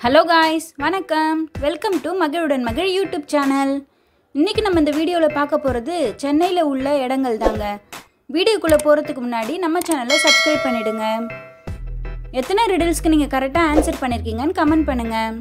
Hello guys வணக்கம். Welcome to மகிழுடன் மகிழ் யூடியூப் சேனல் இன்றைக்கி நம்ம இந்த வீடியோவில் பார்க்க போகிறது சென்னையில் உள்ள இடங்கள் தாங்க. வீடியோக்குள்ளே போகிறதுக்கு முன்னாடி நம்ம சேனலை சப்ஸ்கிரைப் பண்ணிவிடுங்க எத்தனை ரிடல்ஸ்க்கு நீங்கள் கரெக்டாக ஆன்சர் பண்ணியிருக்கீங்கன்னு கமெண்ட் பண்ணுங்கள்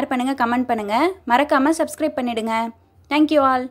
ஷேர் பண்ணுங்கள் கமெண்ட் பண்ணுங்கள் மறக்காமல் சப்ஸ்கிரைப் பண்ணிவிடுங்க தேங்க்யூ ஆல்